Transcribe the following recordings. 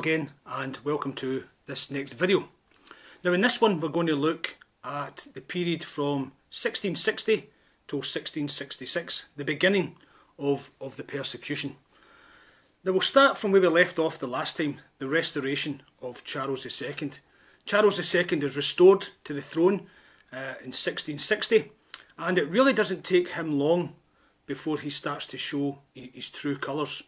again and welcome to this next video. Now in this one we're going to look at the period from 1660 till 1666, the beginning of, of the persecution. Now we'll start from where we left off the last time, the restoration of Charles II. Charles II is restored to the throne uh, in 1660 and it really doesn't take him long before he starts to show his true colours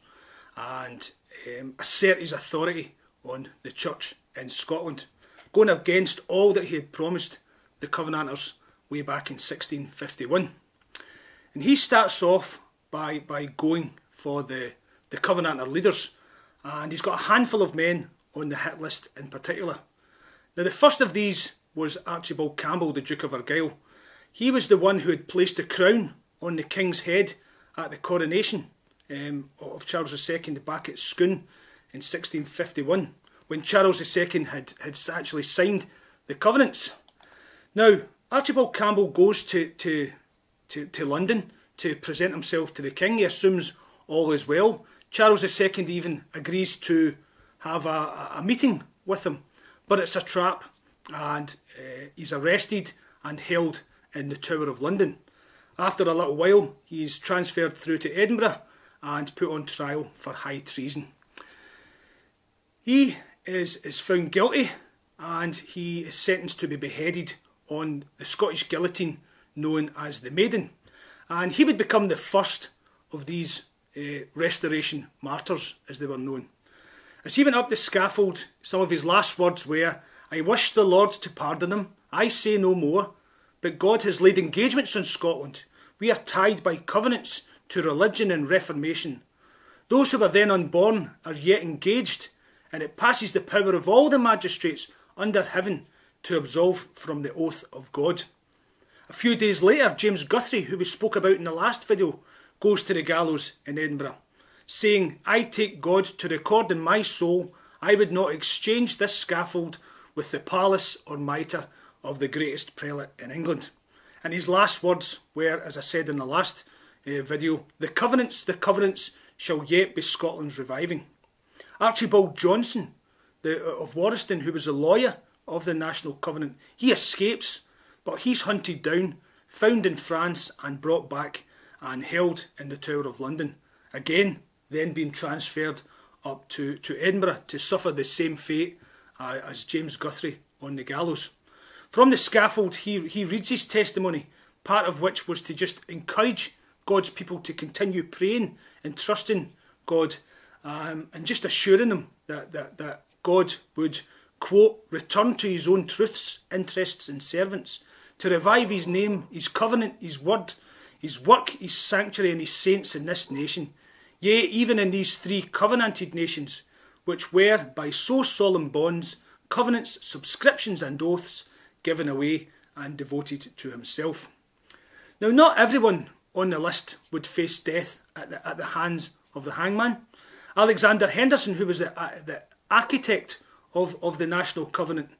and um, assert his authority on the church in Scotland, going against all that he had promised the Covenanters way back in 1651. And he starts off by, by going for the, the Covenanter leaders, and he's got a handful of men on the hit list in particular. Now, the first of these was Archibald Campbell, the Duke of Argyll. He was the one who had placed the crown on the king's head at the coronation um, of Charles II back at Scone in 1651, when Charles II had, had actually signed the covenants. Now, Archibald Campbell goes to, to, to, to London to present himself to the king. He assumes all is well. Charles II even agrees to have a, a meeting with him, but it's a trap, and uh, he's arrested and held in the Tower of London. After a little while, he's transferred through to Edinburgh and put on trial for high treason. He is, is found guilty and he is sentenced to be beheaded on the Scottish guillotine known as the Maiden. And he would become the first of these uh, restoration martyrs, as they were known. As he went up the scaffold, some of his last words were, I wish the Lord to pardon him, I say no more, but God has laid engagements on Scotland. We are tied by covenants to religion and reformation. Those who were then unborn are yet engaged, and it passes the power of all the magistrates under heaven to absolve from the oath of God. A few days later, James Guthrie, who we spoke about in the last video, goes to the gallows in Edinburgh, saying, I take God to record in my soul I would not exchange this scaffold with the palace or mitre of the greatest prelate in England. And his last words were, as I said in the last uh, video, the covenants, the covenants shall yet be Scotland's reviving. Archibald Johnston the, uh, of Warriston, who was a lawyer of the National Covenant, he escapes, but he's hunted down, found in France, and brought back and held in the Tower of London. Again, then being transferred up to, to Edinburgh to suffer the same fate uh, as James Guthrie on the gallows. From the scaffold, he, he reads his testimony, part of which was to just encourage God's people to continue praying and trusting God um, and just assuring them that, that, that God would, quote, return to his own truths, interests, and servants, to revive his name, his covenant, his word, his work, his sanctuary, and his saints in this nation, yea, even in these three covenanted nations, which were by so solemn bonds, covenants, subscriptions, and oaths given away and devoted to himself. Now, not everyone on the list would face death at the, at the hands of the hangman. Alexander Henderson, who was the, uh, the architect of, of the National Covenant,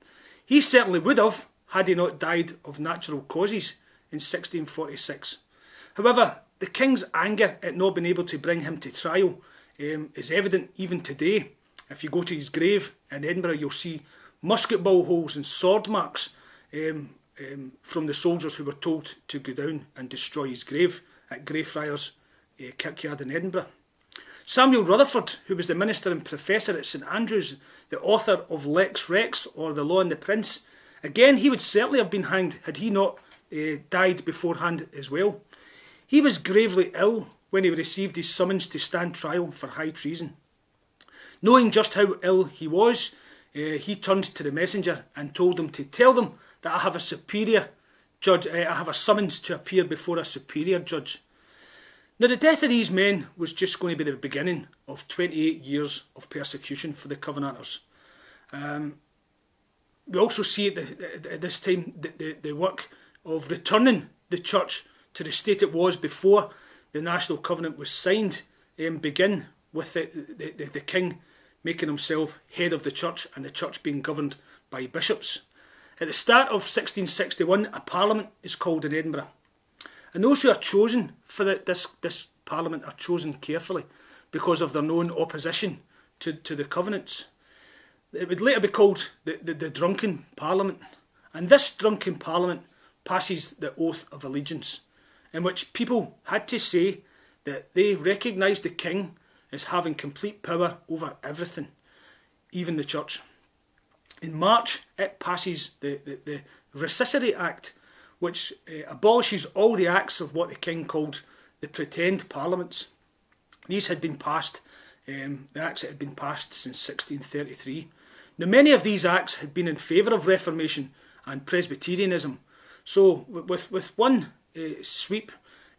he certainly would have had he not died of natural causes in 1646. However, the king's anger at not being able to bring him to trial um, is evident even today. If you go to his grave in Edinburgh, you'll see musket ball holes and sword marks um, um, from the soldiers who were told to go down and destroy his grave at Greyfriars uh, Kirkyard in Edinburgh. Samuel Rutherford, who was the minister and professor at St Andrews, the author of Lex Rex or The Law and the Prince, again he would certainly have been hanged had he not uh, died beforehand as well. He was gravely ill when he received his summons to stand trial for high treason. Knowing just how ill he was, uh, he turned to the messenger and told him to tell them that I have a superior judge, uh, I have a summons to appear before a superior judge. Now, the death of these men was just going to be the beginning of 28 years of persecution for the Covenanters. Um, we also see at, the, at this time the, the, the, work of returning the church to the state it was before the National Covenant was signed um, begin with the, the, the king making himself head of the church and the church being governed by bishops. At the start of 1661, a parliament is called in Edinburgh. And those who are chosen for the, this, this parliament are chosen carefully because of their known opposition to, to the covenants. It would later be called the, the, the Drunken Parliament. And this Drunken Parliament passes the Oath of Allegiance, in which people had to say that they recognised the King as having complete power over everything, even the church. In March, it passes the, the, the Rescissory Act, which uh, abolishes all the acts of what the King called the pretend parliaments. These had been passed, um, the acts that had been passed since 1633. Now, many of these acts had been in favour of Reformation and Presbyterianism. So, with, with one uh, sweep,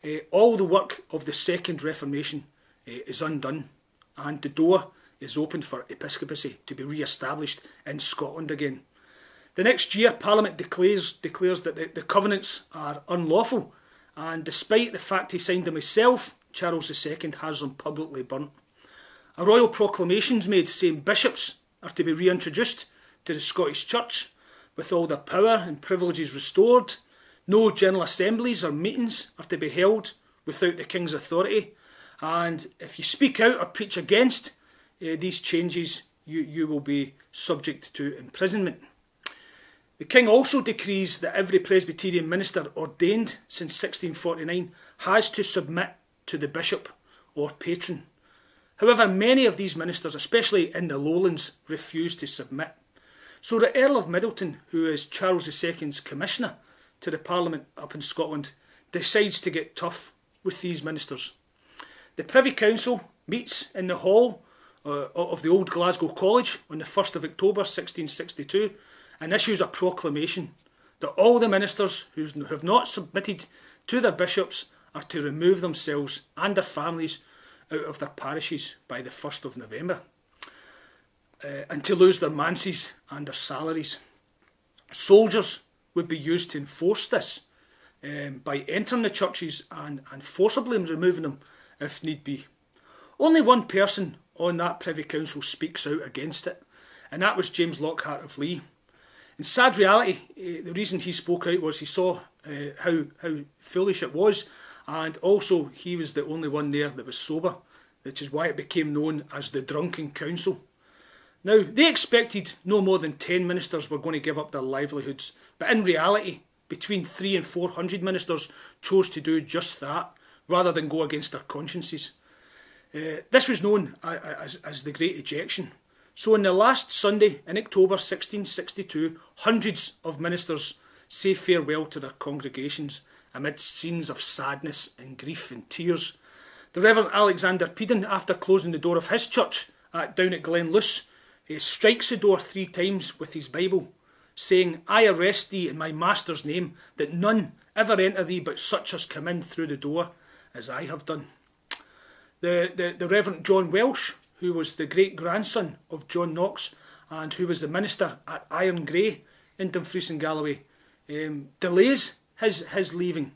uh, all the work of the Second Reformation uh, is undone, and the door is opened for episcopacy to be re established in Scotland again. The next year, Parliament declares, declares that the, the covenants are unlawful, and despite the fact he signed them himself, Charles II has them publicly burnt. A royal proclamation is made saying bishops are to be reintroduced to the Scottish Church with all their power and privileges restored. No general assemblies or meetings are to be held without the King's authority. And if you speak out or preach against uh, these changes, you, you will be subject to imprisonment. The King also decrees that every Presbyterian minister ordained since 1649 has to submit to the bishop or patron. However, many of these ministers, especially in the lowlands, refuse to submit. So the Earl of Middleton, who is Charles II's commissioner to the Parliament up in Scotland, decides to get tough with these ministers. The Privy Council meets in the hall uh, of the old Glasgow College on the 1st of October 1662 and issues a proclamation that all the ministers who have not submitted to their bishops are to remove themselves and their families out of their parishes by the 1st of November uh, and to lose their manses and their salaries. Soldiers would be used to enforce this um, by entering the churches and, and forcibly removing them if need be. Only one person on that Privy Council speaks out against it, and that was James Lockhart of Lee. In sad reality, uh, the reason he spoke out was he saw uh, how how foolish it was, and also he was the only one there that was sober, which is why it became known as the Drunken Council. Now they expected no more than ten ministers were going to give up their livelihoods, but in reality, between three and four hundred ministers chose to do just that, rather than go against their consciences. Uh, this was known as, as the Great Ejection. So on the last Sunday in October 1662, hundreds of ministers say farewell to their congregations amidst scenes of sadness and grief and tears. The Reverend Alexander Peden, after closing the door of his church at, down at Glenluce, he strikes the door three times with his Bible, saying, I arrest thee in my Master's name, that none ever enter thee but such as come in through the door as I have done. The, the, the Reverend John Welsh who was the great grandson of John Knox and who was the minister at Irongray in Dumfries and Galloway, um, delays his, his leaving.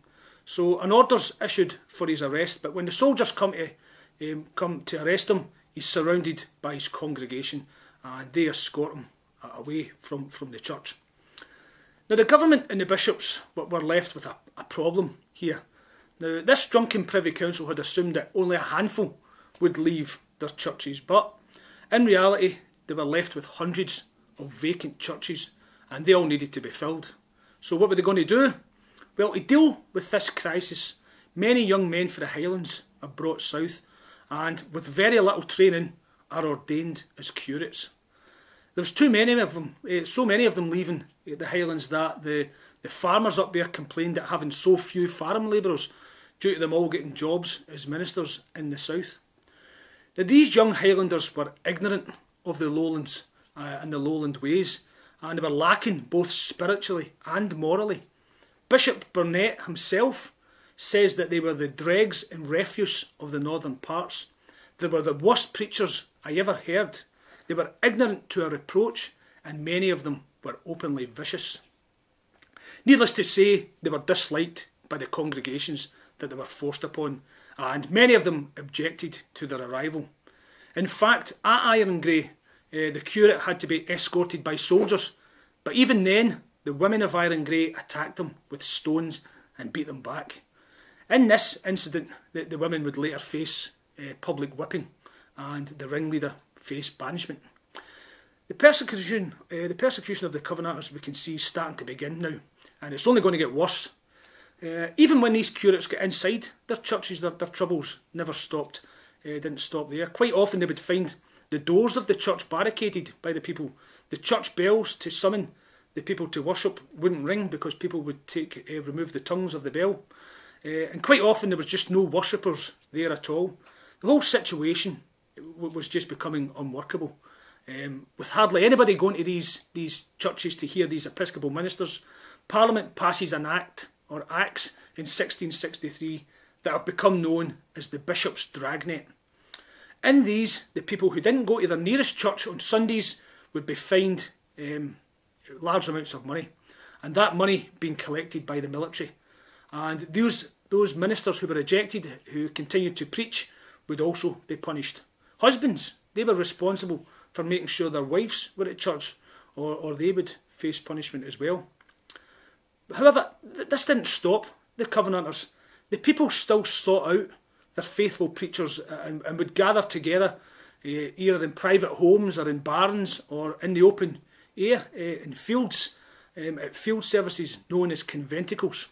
So an order's issued for his arrest, but when the soldiers come to um, come to arrest him, he's surrounded by his congregation and they escort him away from, from the church. Now the government and the bishops were left with a, a problem here. Now this drunken privy council had assumed that only a handful would leave their churches, but in reality, they were left with hundreds of vacant churches and they all needed to be filled. So, what were they going to do? Well, to deal with this crisis, many young men for the Highlands are brought south and, with very little training, are ordained as curates. There was too many of them, eh, so many of them leaving the Highlands that the, the farmers up there complained at having so few farm labourers due to them all getting jobs as ministers in the south. Now, these young Highlanders were ignorant of the lowlands uh, and the lowland ways, and they were lacking both spiritually and morally. Bishop Burnet himself says that they were the dregs and refuse of the northern parts. They were the worst preachers I ever heard. They were ignorant to a reproach, and many of them were openly vicious. Needless to say, they were disliked by the congregations that they were forced upon, and many of them objected to their arrival. In fact, at Irongray, uh, the curate had to be escorted by soldiers, but even then, the women of Irongray attacked them with stones and beat them back. In this incident, the, the women would later face uh, public whipping and the ringleader face banishment. The persecution, uh, the persecution of the Covenanters, we can see is starting to begin now, and it's only going to get worse. Uh, even when these curates got inside their churches, their, their troubles never stopped. Uh, didn't stop there. Quite often they would find the doors of the church barricaded by the people. The church bells to summon the people to worship wouldn't ring because people would take uh, remove the tongues of the bell. And quite often there was just no worshippers there at all. The whole situation was just becoming unworkable. Um, with hardly anybody going to these, these churches to hear these Episcopal ministers, Parliament passes an act or acts in 1663 that have become known as the Bishop's Dragnet. In these, the people who didn't go to their nearest church on Sundays would be fined um, large amounts of money, and that money being collected by the military. And those, those ministers who were ejected, who continued to preach, would also be punished. Husbands, they were responsible for making sure their wives were at church, or, or they would face punishment as well. However, this didn't stop the Covenanters. The people still sought out their faithful preachers uh, and, and would gather together, uh, either in private homes or in barns or in the open air, uh, in fields, um, at field services known as conventicles.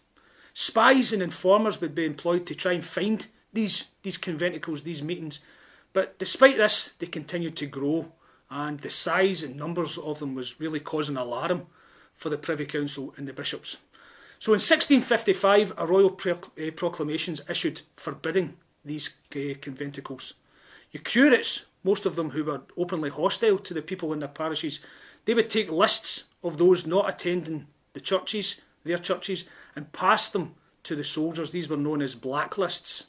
Spies and informers would be employed to try and find these, these conventicles, these meetings. But despite this, they continued to grow and the size and numbers of them was really causing alarm for the Privy Council and the bishops. So in 1655, a royal pro- uh, proclamation is issued forbidding these uh, conventicles. Your curates, most of them who were openly hostile to the people in their parishes, they would take lists of those not attending the churches, their churches, and pass them to the soldiers. These were known as blacklists.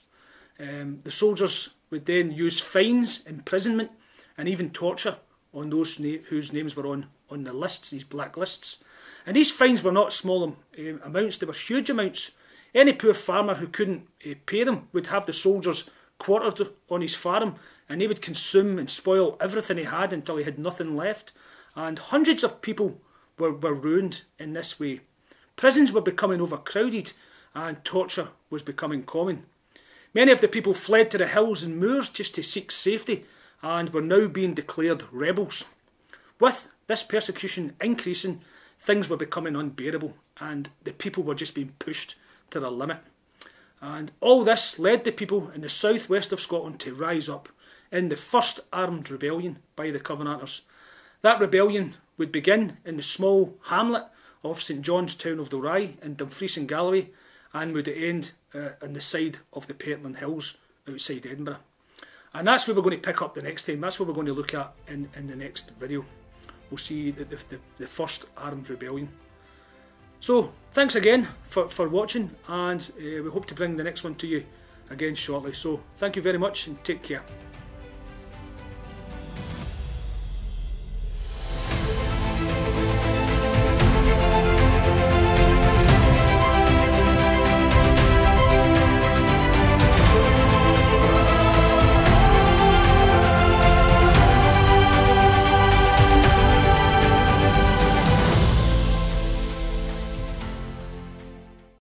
Um, the soldiers would then use fines, imprisonment, and even torture on those na- whose names were on, on the lists, these black lists. And these fines were not small um, amounts, they were huge amounts. Any poor farmer who couldn't uh, pay them would have the soldiers quartered on his farm and they would consume and spoil everything he had until he had nothing left. And hundreds of people were, were ruined in this way. Prisons were becoming overcrowded and torture was becoming common. Many of the people fled to the hills and moors just to seek safety and were now being declared rebels. With this persecution increasing, things were becoming unbearable and the people were just being pushed to their limit. And all this led the people in the southwest of Scotland to rise up in the first armed rebellion by the Covenanters. That rebellion would begin in the small hamlet of St John's Town of Dalry in Dumfries and Galloway and would end uh, on the side of the Pentland Hills outside Edinburgh. And that's where we're going to pick up the next time. That's what we're going to look at in, in the next video. We'll see the, the, the first armed rebellion. So, thanks again for, for watching, and uh, we hope to bring the next one to you again shortly. So, thank you very much and take care.